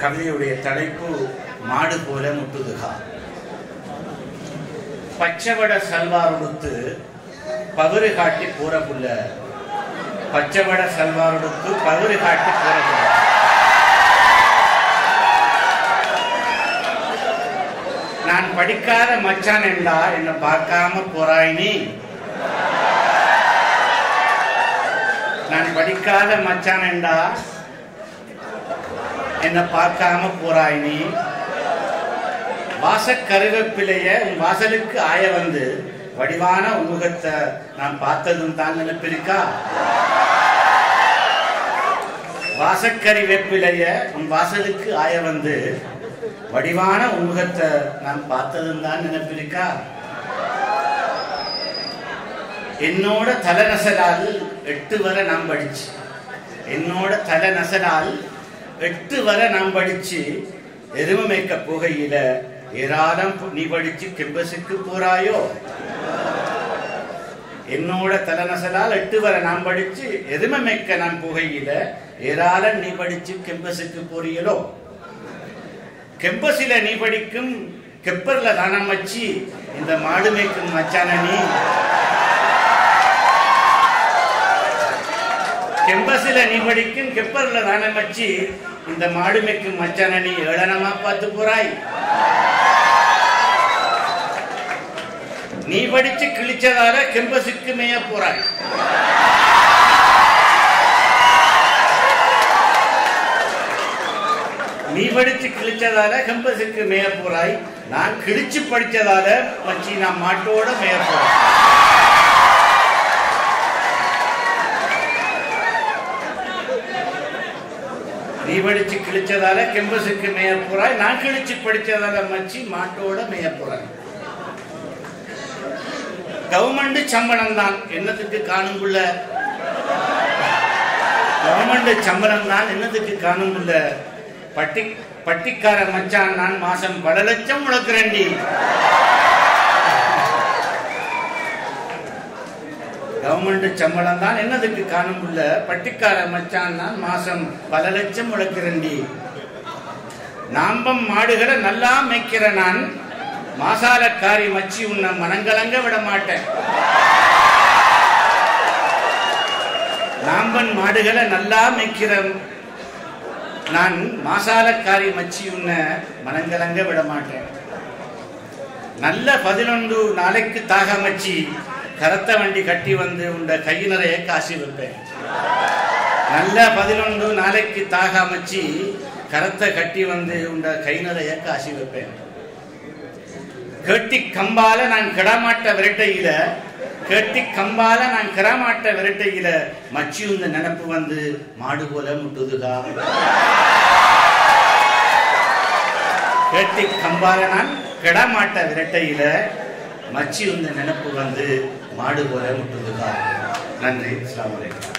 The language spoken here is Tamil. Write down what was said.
கவிதையுடைய தலைப்பு மாடு போல முட்டுதுகா. பச்சவட சல்வார் உடுத்து பவறு காட்டி கூறக்குள்ள பச்சவட சல்வார் உடுத்து பவறு காட்டி கூறப்புள்ள நான் படிக்காத மச்சான் என்றா என்ன பார்க்காம போறாய் நீ. நான் படிக்காத மச்சான் என்றா என்ன பார்க்காம போறாய் நீ? வாச கருவேப்பிலைய உன் வாசலுக்கு ஆய வந்து வடிவான உமுகத்தை நான் பார்த்ததும் தான் நினைப்பிருக்கா? வாசக்கறி வேப்பிலைய உன் வாசலுக்கு ஆய வந்து வடிவான உமுகத்தை நான் பார்த்ததும் தான் நினைப்பிருக்கா? என்னோட தலை நசலால் எட்டு வரை நாம் படிச்சு என்னோட தலை நசலால் எட்டு வரை நாம் படிச்சு எருமை மேய்க்க போகையில ஏராளம் நீ படிச்சு கெம்பஸுக்கு போறாயோ? என்னோட தலைநசலால் எட்டு வரை நான் படிச்சு எதுவுமே மேய்க்க நான் போகையில ஏராளம் நீ படிச்சு கெம்பஸுக்கு போறீங்களோ கெம்பஸில நீ படிக்கும் கெப்பர்ல தானம் வச்சு இந்த மாடு மேய்க்கும் மச்சான நீ? கெம்பஸில் நீ படிக்கும் கெப்பரில் தானே வச்சு இந்த மாடு மச்சான நீ ஏளனமா பார்த்து போறாய். நீ படிச்சு கிழிச்சதால கெம்பஸுக்கு மேய போறாய். நீ படிச்சு கிழிச்சதால கெம்பஸுக்கு மேய போறாய். நான் கிழிச்சு படிச்சதால மச்சி நான் மாட்டோட மேய போறேன். நீ படிச்சு கிழிச்சதால கெம்பஸுக்கு மேய நான் கிழிச்சு படிச்சதால மச்சி மாட்டோட மேய போறாய். கவர்மெண்ட் சம்பளம் தான் என்னத்துக்கு காணுங்குள்ள கவர்மெண்ட் சம்பளம் தான் என்னத்துக்கு காணுங்குள்ள பட்டி பட்டிக்கார மச்சான் நான் மாசம் பல லட்சம் முழக்கிறேன்டி. கவர்மெண்ட் சம்பளம் தான் என்னதுக்கு காணுங்குள்ள பட்டிக்கார மச்சான் நான் மாசம் பல லட்சம் உழைக்கிறண்டி. நாம்பம் மாடுகளை நல்லா மேய்க்கிற நான் மாசாலக்காரி மச்சி உன்னை மனங்கலங்க விட மாட்டேன். நாம்பன் மாடுகளை நல்லா மேய்க்கிற நான் மாசாலக்காரி மச்சி உன்னை மனங்கலங்க விட மாட்டேன். நல்ல பதினொன்று நாளைக்கு தாக மச்சி. கரத்த வண்டி கட்டி வந்து உண்ட கை நிறைய காசி வைப்பேன் நல்ல பதினொன்று நாளைக்கு தாக அமைச்சு கரத்தை கட்டி வந்து உண்ட கை நிறைய காசி வைப்பேன் கேட்டி கம்பால நான் கிடமாட்ட விரட்டையில கேட்டி கம்பால நான் கிடமாட்ட விரட்டையில மச்சி உந்த நினப்பு வந்து மாடு போல முட்டுதுகா. கேட்டி கம்பால நான் கிடமாட்ட விரட்டையில மச்சி உந்த நினப்பு வந்து மாடு போல விட்டுருக்காங்க நன்றி. அஸ்லாம் வலைக்கம்